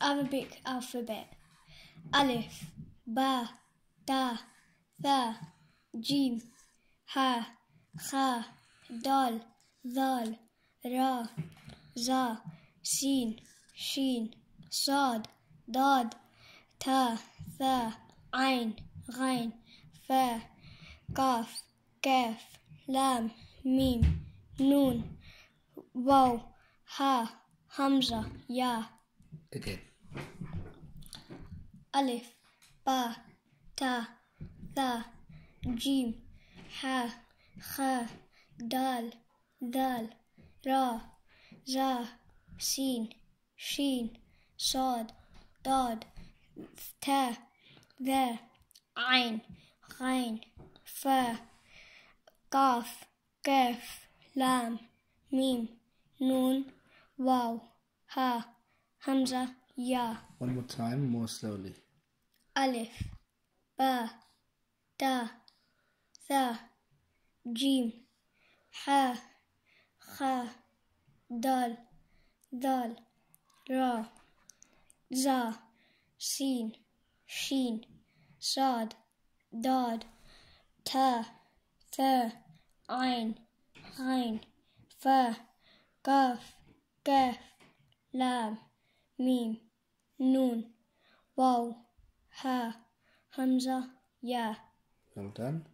Arabic alphabet. Alif, Ba, Ta, Tha, Jim, Ha, Kha, Dal, Zal, Ra, Za, Sin, Shin, Sad, Dad, Ta, Tha, Ain, Ghain, Fa, Qaf, Kaf, Lam, Mim, Noon, Waw, Ha, Hamza, Ya. Again. Alif, Ba, Ta, Tha, Jim, Ha, Kha, Dal, Dal, Ra, Za, Sin, Shin, Sad, Dad, Ta, Tha, Ain, Ghain, Fa, Qaf, Kaf, Lam, Mim, Noon, Waw, Ha, Hamza, Ya. One more time, more slowly. Alif, Ba, Ta, Tha, Jim, Ha, Kha, Dal, Dal, Ra, Za, Sin, Shin, Sad, Dad, Ta, Tha, Ain, Ghain, Fa, Qaf, Kaf, Lam, Mim, Noon, Waw, Ha, Hamza, Ya. Well done.